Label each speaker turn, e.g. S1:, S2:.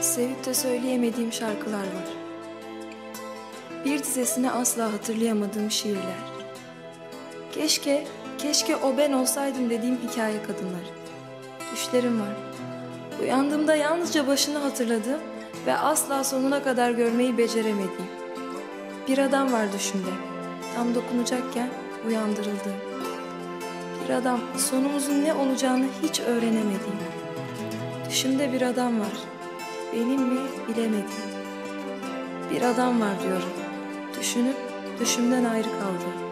S1: Sevip de söyleyemediğim şarkılar var. Bir dizesini asla hatırlayamadığım şiirler. Keşke, keşke o ben olsaydım dediğim hikaye kadınları. Düşlerim var. Uyandığımda yalnızca başını hatırladığım ve asla sonuna kadar görmeyi beceremediğim. Bir adam var düşümde. Tam dokunacakken uyandırıldı. Bir adam sonumuzun ne olacağını hiç öğrenemediğim. Düşümde bir adam var. Benim mi bilemediğim. Bir adam var diyorum. Düşünüp düşümden ayrı kaldı.